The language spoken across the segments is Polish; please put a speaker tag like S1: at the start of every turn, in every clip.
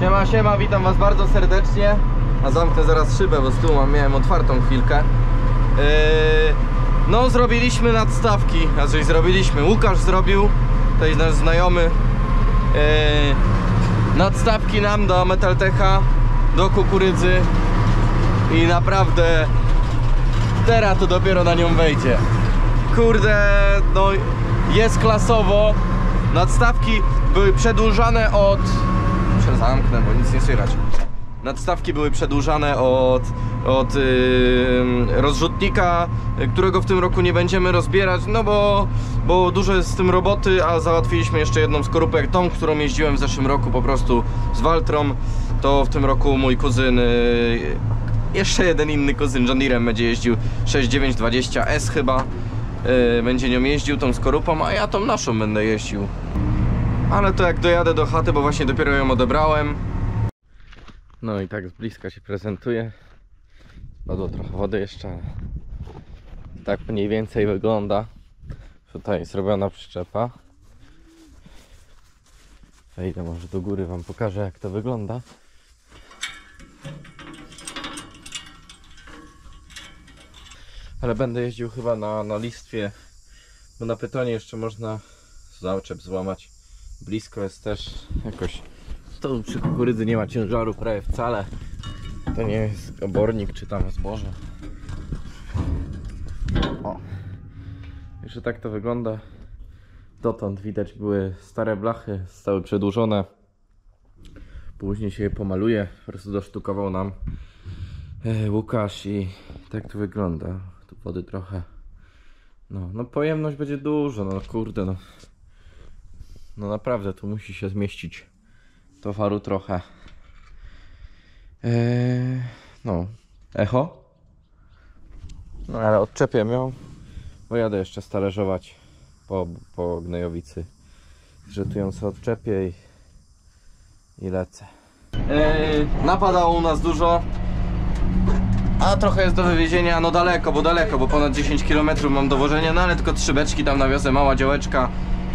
S1: Siema, siema, witam was bardzo serdecznie. A zamknę zaraz szybę, bo z tyłu mam, miałem otwartą chwilkę. Yy, no, zrobiliśmy nadstawki, znaczy zrobiliśmy, Łukasz zrobił, to jest nasz znajomy. Yy, nadstawki nam do Metaltecha, do kukurydzy i naprawdę teraz to dopiero na nią wejdzie. Kurde, no jest klasowo. Nadstawki były przedłużane od. Muszę zamknę, bo nic nie słychać. Nadstawki były przedłużane od, od yy, rozrzutnika, którego w tym roku nie będziemy rozbierać, no bo, bo dużo jest z tym roboty, a załatwiliśmy jeszcze jedną skorupę, tą, którą jeździłem w zeszłym roku po prostu z Waltrą. To w tym roku mój kuzyn, yy, jeszcze jeden inny kuzyn John Deerem będzie jeździł 6920S chyba. Yy, będzie nią jeździł tą skorupą, a ja tą naszą będę jeździł. Ale to jak dojadę do chaty, bo właśnie dopiero ją odebrałem. No i tak z bliska się prezentuje. Spadło trochę wody jeszcze, tak mniej więcej wygląda. Tutaj zrobiona przyczepa. Wejdę może do góry, wam pokażę jak to wygląda. Ale będę jeździł chyba na, na listwie, bo na pytanie jeszcze można załczep złamać. Blisko jest też jakoś. To przy kukurydzy nie ma ciężaru prawie wcale. To nie jest obornik czy tam zboże. O. Jeszcze tak to wygląda. Dotąd widać były stare blachy, zostały przedłużone. Później się je pomaluje. Po prostu dosztukował nam e, Łukasz i tak to wygląda. Tu wody trochę. No, no pojemność będzie dużo, no kurde no. No naprawdę, tu musi się zmieścić towaru trochę. Eee, no, echo. No ale odczepię ją, bo jadę jeszcze stalerzować po, po gnojowicy. Że tu ją sobie odczepię i, i lecę. Eee, napadało u nas dużo. A trochę jest do wywiezienia, no daleko, bo daleko, bo ponad 10 km mam dowożenia, no ale tylko trzy beczki tam nawiozę, mała działeczka,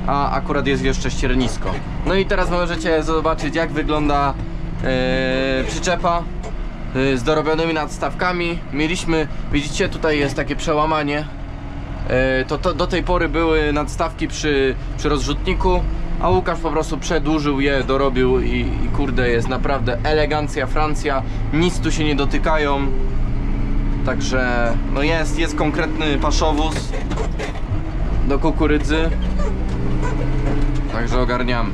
S1: a akurat jest jeszcze ściernisko. No i teraz możecie zobaczyć jak wygląda e, przyczepa e, z dorobionymi nadstawkami. Mieliśmy, widzicie tutaj jest takie przełamanie. E, to, to do tej pory były nadstawki przy, przy rozrzutniku, a Łukasz po prostu przedłużył je, dorobił i, i kurde jest naprawdę elegancja Francja, nic tu się nie dotykają. Także no jest, jest konkretny paszowóz do kukurydzy. Także ogarniamy.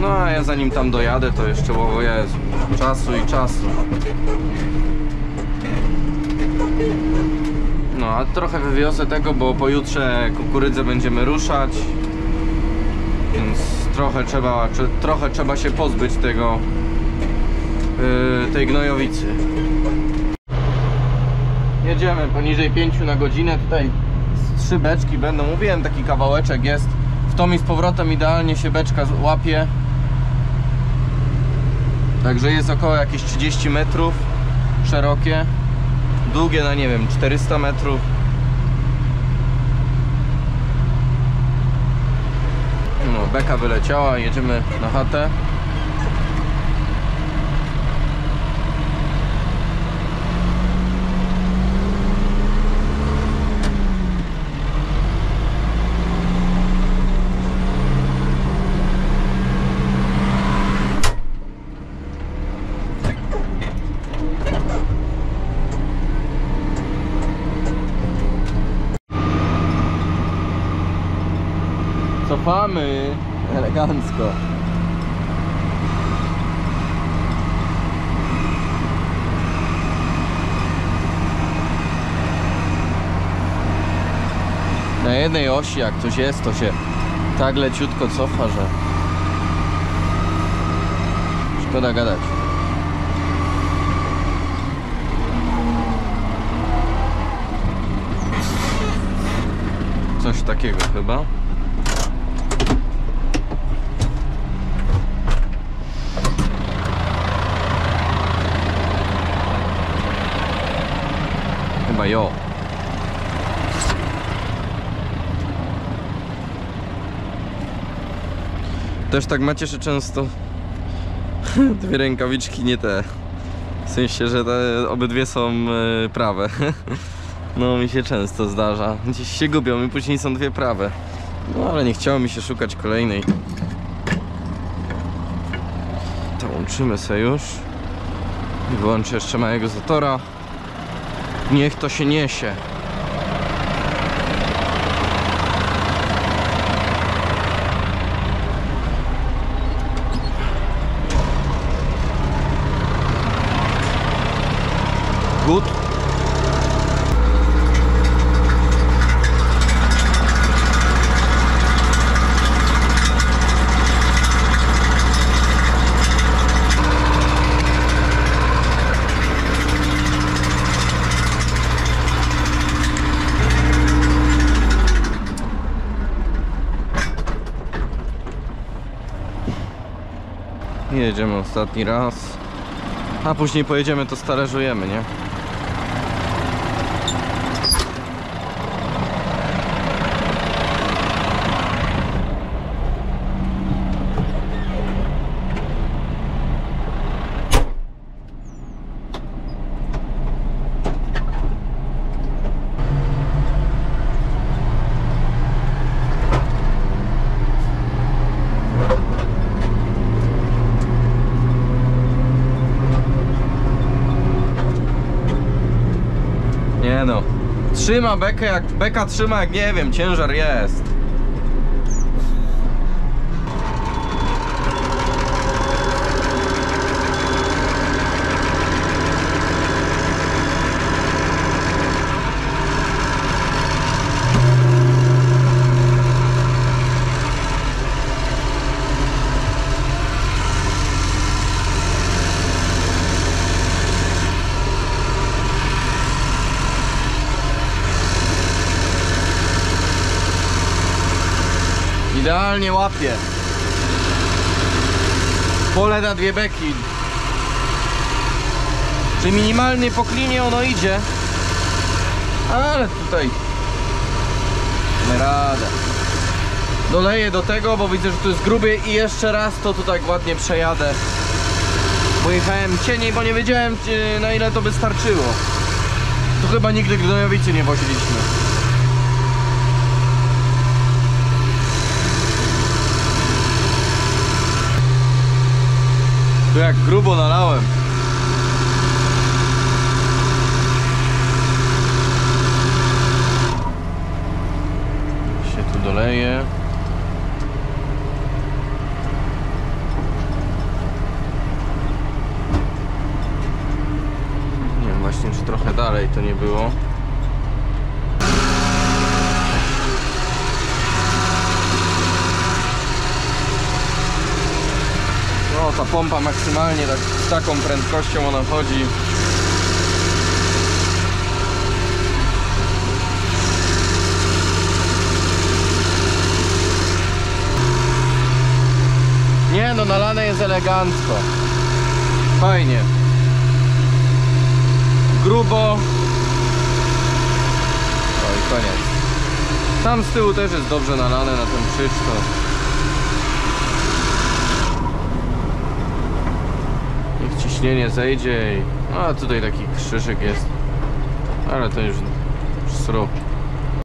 S1: No a ja zanim tam dojadę to jeszcze łowo jest czasu i czasu. No a trochę wywiozę tego, bo pojutrze kukurydzę będziemy ruszać. Więc trochę trzeba, trochę trzeba się pozbyć tego yy, tej gnojowicy. Jedziemy poniżej 5 na godzinę. Tutaj trzy beczki będą. Mówiłem, taki kawałeczek jest. W tom i z powrotem idealnie się beczka łapie. Także jest około jakieś 30 metrów szerokie. Długie na nie wiem 400 metrów. No, beka wyleciała, jedziemy na chatę. Cofamy elegancko. Na jednej osi jak coś jest, to się tak leciutko cofa, że szkoda gadać. Coś takiego chyba. Chyba Też tak macie, że często dwie rękawiczki nie te. W sensie, że te obydwie są e, prawe. No mi się często zdarza. Gdzieś się gubią i później są dwie prawe. No ale nie chciało mi się szukać kolejnej. To łączymy sobie już. I wyłączę jeszcze małego zatora. Niech to się niesie. Good. Jedziemy ostatni raz. A później pojedziemy to stależujemy? Nie no. Trzyma bekę jak beka trzyma jak nie wiem, ciężar jest. Idealnie łapie. Pole na dwie beki. Przy minimalnej poklinie ono idzie. Ale tutaj mamy radę. Doleję do tego, bo widzę, że tu jest grubie i jeszcze raz to tutaj ładnie przejadę. Pojechałem cieniej, bo nie wiedziałem e, na ile to by starczyło. Tu chyba nigdy gnojowicy nie woziliśmy. Tu jak grubo nalałem. Się tu doleje. Nie wiem właśnie czy trochę dalej to nie było. No ta pompa maksymalnie tak, z taką prędkością ona chodzi. Nie no, nalane jest elegancko. Fajnie. Grubo. O i koniec. Tam z tyłu też jest dobrze nalane na ten krzyż to. Niech ciśnienie zejdzie i... A tutaj taki krzyżyk jest. Ale to już sru.